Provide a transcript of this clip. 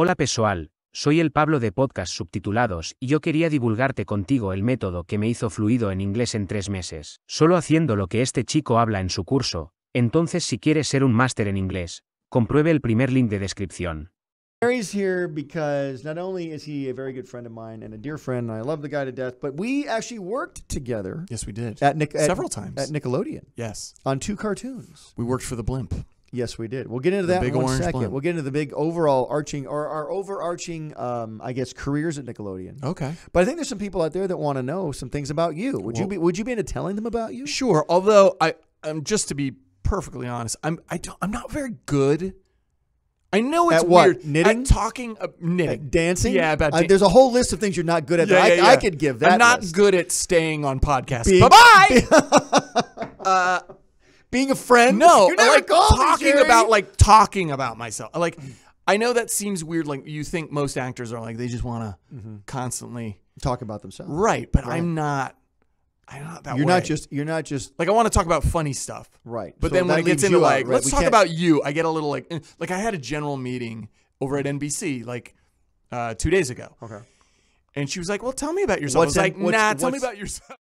Hola Pesoal, soy el Pablo de Podcast Subtitulados y yo quería divulgarte contigo el método que me hizo fluido en inglés en tres meses, solo haciendo lo que este chico habla en su curso, entonces si quieres ser un máster en inglés, compruebe el primer link de descripción. Gary's here because not only is he a very good friend of mine and a dear friend, and I love the guy to death, but we actually worked together Yes, we did. at, Nic- at Several times. at Nickelodeon yes. on two cartoons. We worked for the blimp. Yes, we did. We'll get into The that big in one second. We'll get into the big overall arching or our overarching, um, I guess, careers at Nickelodeon. Okay. But I think there's some people out there that want to know some things about you. Would you be Would you be into telling them about you? Sure. Although I, I'm just to be perfectly honest, I'm I don't, I'm not very good. I know it's At what? weird. Knitting? At talking uh, knitting. At dancing? Yeah, about Uh, there's a whole list of things you're not good at. that I, I could give that. I'm not list. good at staying on podcasts. Bye bye. uh, Being a friend. no, like me, talking Jerry. about like talking about myself. Like I know that seems weird. Like you think most actors are like they just want to Mm-hmm. constantly talk about themselves. right, but Right. I'm not. I'm not that You're way. not just. You're not just. like I want to talk about funny stuff. Right. But So then when it gets into out, like, right? let's We talk about you, I get a little like, eh, like I had a general meeting over at NBC like uh, two days ago, Okay. and she was like, "Well, tell me about yourself." What's I was in- like, "Nah, tell me about yourself."